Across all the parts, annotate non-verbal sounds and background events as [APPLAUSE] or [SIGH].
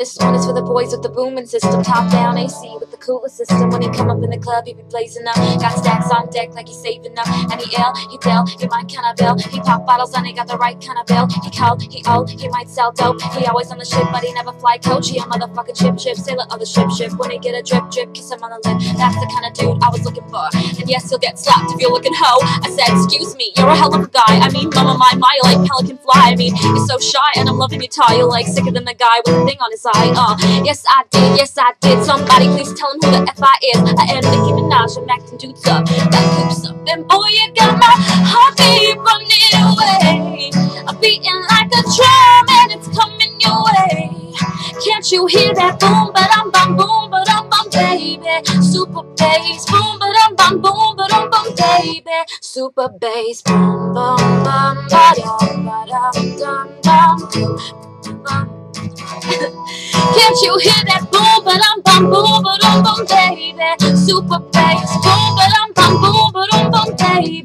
This one is for the boys with the booming system, top down AC coolest system. When he come up in the club, he be blazing up. Got stacks on deck like he's saving up. And he ill, he deal, he might kinda bill. He pop bottles and he got the right kind of bill. He cold, he old, he might sell dope. He always on the ship, but he never fly coach. He a motherfucking chip chip, sailor of the ship ship. When he get a drip drip, kiss him on the lip. That's the kind of dude I was looking for. And yes, you'll get slapped if you're looking hoe. I said, excuse me, you're a hell of a guy. I mean, mama my my, like pelican fly. I mean, you're so shy and I'm loving your tie. You're like sicker than the guy with the thing on his eye. Uh, yes I did, yes I did. Somebody please tell him who the F I is. I am Nicki Minaj, I'm acting dudes up, that coops up. And boy, you got my heartbeat running away. I'm beating like a drum and it's coming your way. Can't you hear that boom, but I'm bum boom, but I'm bum baby. Super bass, boom, but I'm bum boom, but I'm bum baby. Super bass, boom, bum bum, ba dum ba dum dum bum. [LAUGHS] Can't you hear that boom, but I'm baby. Super bass, boom,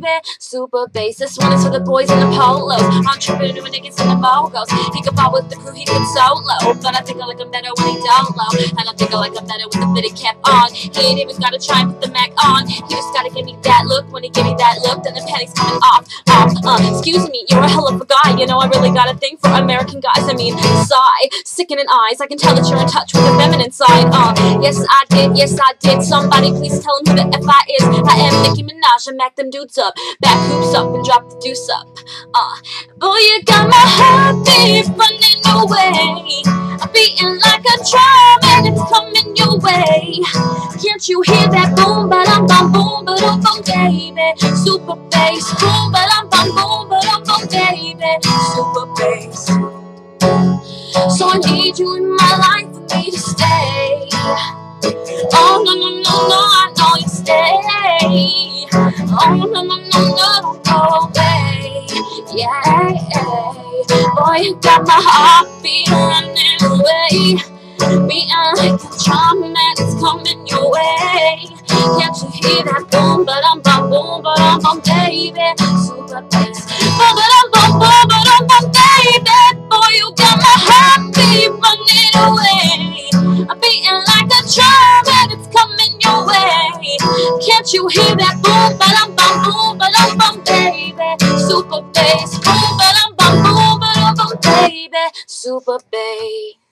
baby. Super bass. This one is for the boys in the polos. Entrepreneur niggas in the mogos. He could ball with the crew, he could solo. But I think I like him better when he down low. And I think I like him better with the fitted cap on. He ain't even gotta try and put the Mac on. He just gotta give me that look. When he give me that look, then the penny's coming off. Off. Uh, excuse me, you're a hell of a guy. You know I really got a thing for American guys. I mean, sigh, sickening eyes. I can tell that you're in touch with the feminine side. Uh, yes I did, yes I did. Somebody please tell him who the F I is. I am Nicki Minaj. I mac them dudes up, back hoops up and drop the deuce up. Uh, boy, you got my heartbeat running away. I'm beating like a drum and it's coming your way. Can't you hear that boom, but I'm bum boom, but I'm bum baby. Super bass, boom, but I'm bum boom, but I'm bum baby. Super bass. So I need you in my life for me to stay. Boy, you got my heartbeat running away. Beating like a drum and it's coming your way. Can't you hear that boom? But I'm bum boom, but I'm bum baby. Super bass, boom, but I'm bum boom, but I'm bum baby. Boy, you got my heartbeat running away. I'm beating like a drum and it's coming your way. Can't you hear that boom? But I'm bum boom, but I'm bum baby. Baby. Super bass.